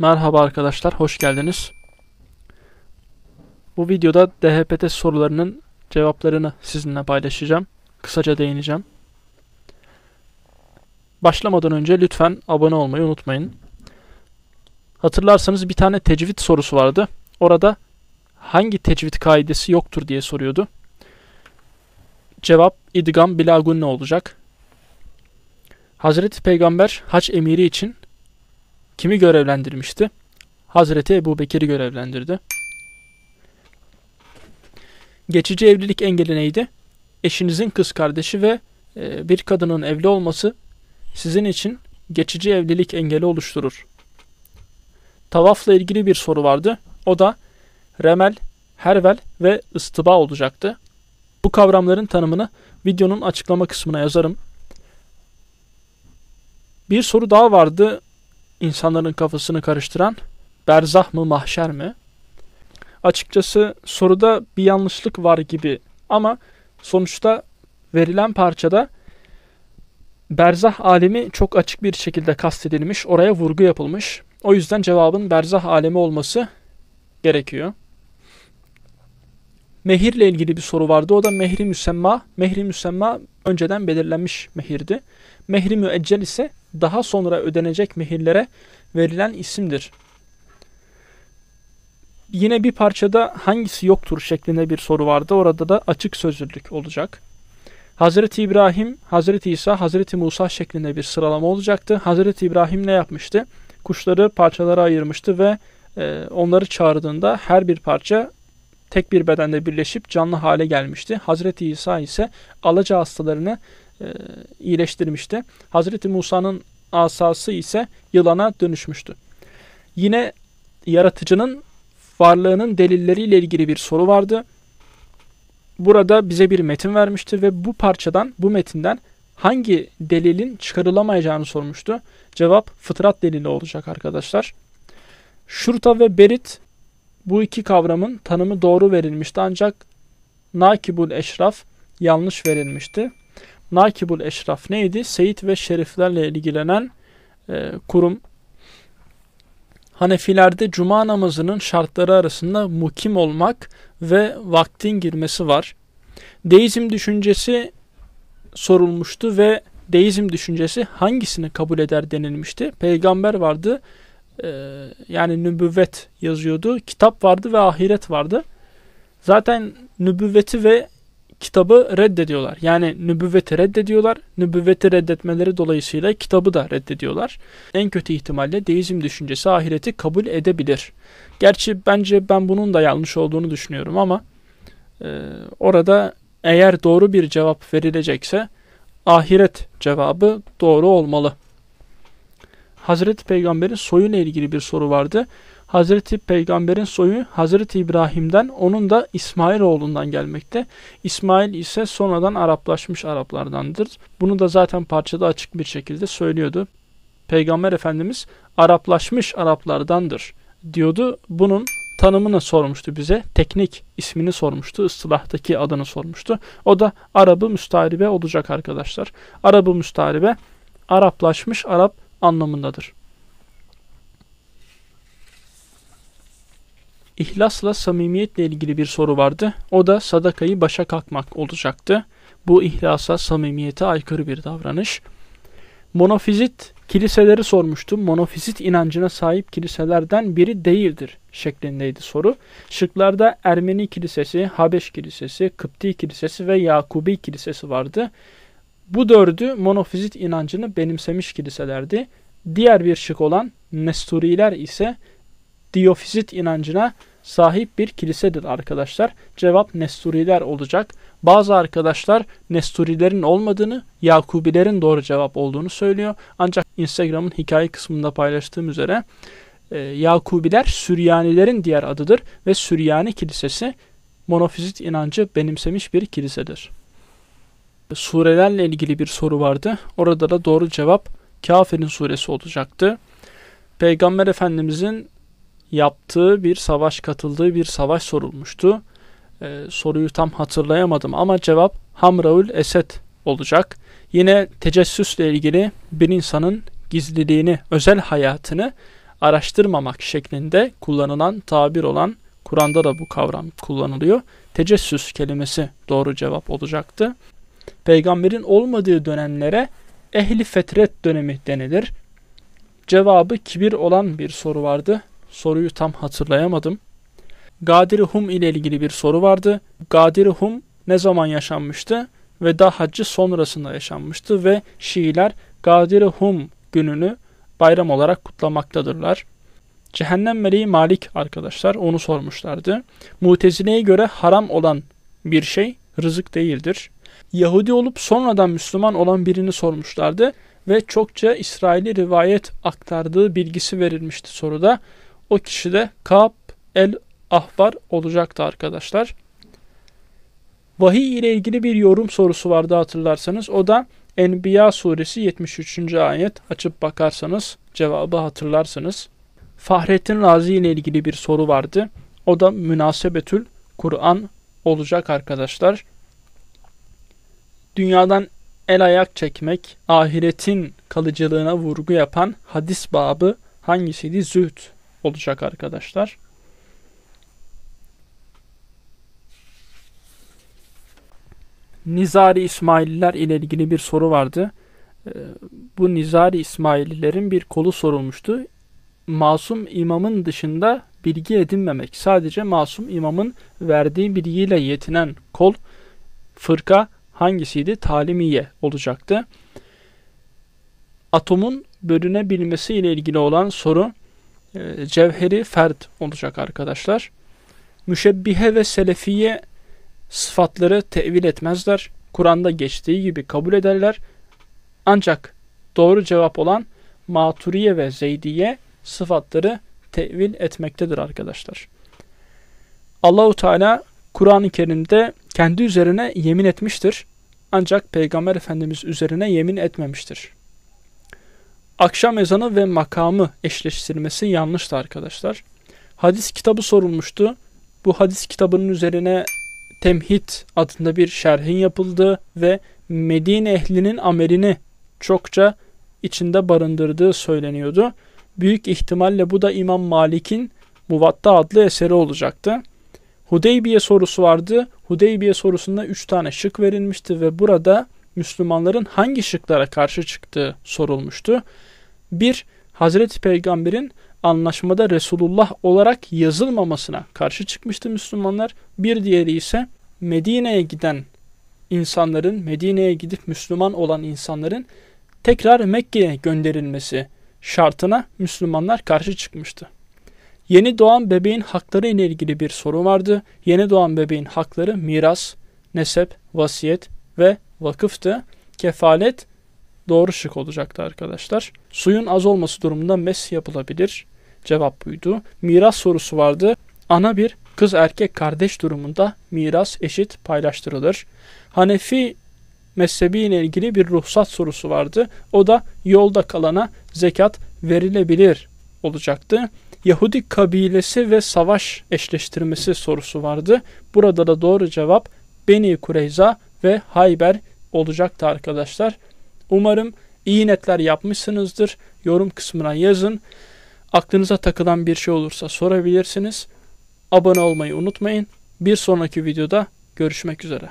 Merhaba arkadaşlar, hoş geldiniz. Bu videoda DHPT sorularının cevaplarını sizinle paylaşacağım. Kısaca değineceğim. Başlamadan önce lütfen abone olmayı unutmayın. Hatırlarsanız bir tane tecvid sorusu vardı. Orada hangi tecvid kaidesi yoktur diye soruyordu. Cevap idgam bilagun ne olacak? Hazreti Peygamber hac emiri için kimi görevlendirmişti? Hazreti Ebu Bekir'i görevlendirdi. Geçici evlilik engeli neydi? Eşinizin kız kardeşi ve e, bir kadının evli olması sizin için geçici evlilik engeli oluşturur. Tavafla ilgili bir soru vardı. O da remel, hervel ve ıstıba olacaktı. Bu kavramların tanımını videonun açıklama kısmına yazarım. Bir soru daha vardı insanların kafasını karıştıran. Berzah mı mahşer mi? Açıkçası soruda bir yanlışlık var gibi ama sonuçta verilen parçada berzah alemi çok açık bir şekilde kastedilmiş, oraya vurgu yapılmış. O yüzden cevabın berzah alemi olması gerekiyor. Mehirle ilgili bir soru vardı. O da mehri müsemma. Mehri müsemma önceden belirlenmiş mehirdi. Mehri müeccel ise daha sonra ödenecek mehirlere verilen isimdir. Yine bir parçada hangisi yoktur şeklinde bir soru vardı. Orada da açık sözlülük olacak. Hazreti İbrahim, Hazreti İsa, Hazreti Musa şeklinde bir sıralama olacaktı. Hazreti İbrahim ne yapmıştı? Kuşları parçalara ayırmıştı ve e, onları çağırdığında her bir parça tek bir bedende birleşip canlı hale gelmişti. Hazreti İsa ise alaca hastalarını e, iyileştirmişti. Hazreti Musa'nın asası ise yılana dönüşmüştü. Yine yaratıcının varlığının delilleriyle ilgili bir soru vardı. Burada bize bir metin vermişti ve bu parçadan, bu metinden hangi delilin çıkarılamayacağını sormuştu. Cevap fıtrat delili olacak arkadaşlar. Şurta ve berit bu iki kavramın tanımı doğru verilmişti ancak nakibul eşraf yanlış verilmişti. Nakibul eşraf neydi? Seyit ve şeriflerle ilgilenen e, kurum. Hanefilerde cuma namazının şartları arasında mukim olmak ve vaktin girmesi var. Deizm düşüncesi sorulmuştu ve deizm düşüncesi hangisini kabul eder denilmişti. Peygamber vardı, e, yani nübüvvet yazıyordu, kitap vardı ve ahiret vardı. Zaten nübüvveti ve kitabı reddediyorlar. Yani nübüvveti reddediyorlar. Nübüvveti reddetmeleri dolayısıyla kitabı da reddediyorlar. En kötü ihtimalle deizm düşüncesi ahireti kabul edebilir. Gerçi bence ben bunun da yanlış olduğunu düşünüyorum ama e, orada eğer doğru bir cevap verilecekse ahiret cevabı doğru olmalı. Hazreti Peygamber'in soyuyla ilgili bir soru vardı. Hazreti Peygamber'in soyu Hazreti İbrahim'den onun da İsmail oğlundan gelmekte. İsmail ise sonradan Araplaşmış Araplardandır. Bunu da zaten parçada açık bir şekilde söylüyordu. Peygamber Efendimiz Araplaşmış Araplardandır diyordu. Bunun tanımını sormuştu bize. Teknik ismini sormuştu. ıstılahtaki adını sormuştu. O da Arabı müstaribe olacak arkadaşlar. Arabı müstaribe Araplaşmış Arap anlamındadır. İhlasla samimiyetle ilgili bir soru vardı. O da sadakayı başa kalkmak olacaktı. Bu ihlasa, samimiyete aykırı bir davranış. Monofizit kiliseleri sormuştum. Monofizit inancına sahip kiliselerden biri değildir şeklindeydi soru. Şıklarda Ermeni kilisesi, Habeş kilisesi, Kıpti kilisesi ve Yakubi kilisesi vardı. Bu dördü monofizit inancını benimsemiş kiliselerdi. Diğer bir şık olan Nesturiler ise Diyofizit inancına sahip bir kilisedir arkadaşlar. Cevap Nesturiler olacak. Bazı arkadaşlar Nesturilerin olmadığını, Yakubilerin doğru cevap olduğunu söylüyor. Ancak Instagram'ın hikaye kısmında paylaştığım üzere e, Yakubiler Süryanilerin diğer adıdır ve Süryani Kilisesi monofizit inancı benimsemiş bir kilisedir. Surelerle ilgili bir soru vardı. Orada da doğru cevap Kafirin suresi olacaktı. Peygamber Efendimizin yaptığı bir savaş, katıldığı bir savaş sorulmuştu. Ee, soruyu tam hatırlayamadım ama cevap Hamraül Esed olacak. Yine tecessüsle ilgili bir insanın gizliliğini, özel hayatını araştırmamak şeklinde kullanılan tabir olan Kur'an'da da bu kavram kullanılıyor. Tecessüs kelimesi doğru cevap olacaktı. Peygamberin olmadığı dönemlere ehli fetret dönemi denilir. Cevabı kibir olan bir soru vardı. Soruyu tam hatırlayamadım. Gadir Hum ile ilgili bir soru vardı. Gadir Hum ne zaman yaşanmıştı? Veda haccı sonrasında yaşanmıştı ve Şiiler Gadir Hum gününü bayram olarak kutlamaktadırlar. Cehennem meleği Malik arkadaşlar onu sormuşlardı. Mutezile'ye göre haram olan bir şey rızık değildir. Yahudi olup sonradan Müslüman olan birini sormuşlardı ve çokça İsrail'i rivayet aktardığı bilgisi verilmişti soruda. O kişi de Kab el Ahbar olacaktı arkadaşlar. Vahiy ile ilgili bir yorum sorusu vardı hatırlarsanız. O da Enbiya suresi 73. ayet. Açıp bakarsanız cevabı hatırlarsınız. Fahrettin Razi ile ilgili bir soru vardı. O da münasebetül Kur'an olacak arkadaşlar. Dünyadan el ayak çekmek, ahiretin kalıcılığına vurgu yapan hadis babı hangisiydi? Zühd olacak arkadaşlar. Nizari İsmaililer ile ilgili bir soru vardı. Ee, bu Nizari İsmaililerin bir kolu sorulmuştu. Masum imamın dışında bilgi edinmemek. Sadece masum imamın verdiği bilgiyle yetinen kol fırka hangisiydi? Talimiye olacaktı. Atomun bölünebilmesi ile ilgili olan soru cevheri fert olacak arkadaşlar. Müşebbihe ve selefiye sıfatları tevil etmezler. Kur'an'da geçtiği gibi kabul ederler. Ancak doğru cevap olan Maturiye ve Zeydiye sıfatları tevil etmektedir arkadaşlar. Allahu Teala Kur'an-ı Kerim'de kendi üzerine yemin etmiştir. Ancak Peygamber Efendimiz üzerine yemin etmemiştir. Akşam ezanı ve makamı eşleştirmesi yanlıştı arkadaşlar. Hadis kitabı sorulmuştu. Bu hadis kitabının üzerine Temhid adında bir şerhin yapıldı ve Medine ehlinin amelini çokça içinde barındırdığı söyleniyordu. Büyük ihtimalle bu da İmam Malik'in Muvatta adlı eseri olacaktı. Hudeybiye sorusu vardı. Hudeybiye sorusunda 3 tane şık verilmişti ve burada Müslümanların hangi şıklara karşı çıktığı sorulmuştu. 1. Hazreti Peygamber'in anlaşmada Resulullah olarak yazılmamasına karşı çıkmıştı Müslümanlar. Bir diğeri ise Medine'ye giden insanların, Medine'ye gidip Müslüman olan insanların tekrar Mekke'ye gönderilmesi şartına Müslümanlar karşı çıkmıştı. Yeni doğan bebeğin hakları ile ilgili bir soru vardı. Yeni doğan bebeğin hakları miras, nesep, vasiyet ve vakıftı. Kefalet doğru şık olacaktı arkadaşlar. Suyun az olması durumunda mes yapılabilir. Cevap buydu. Miras sorusu vardı. Ana bir kız erkek kardeş durumunda miras eşit paylaştırılır. Hanefi mezhebi ile ilgili bir ruhsat sorusu vardı. O da yolda kalana zekat verilebilir olacaktı. Yahudi kabilesi ve savaş eşleştirmesi sorusu vardı. Burada da doğru cevap Beni Kureyza ve Hayber olacaktı arkadaşlar. Umarım iyi netler yapmışsınızdır. Yorum kısmına yazın. Aklınıza takılan bir şey olursa sorabilirsiniz. Abone olmayı unutmayın. Bir sonraki videoda görüşmek üzere.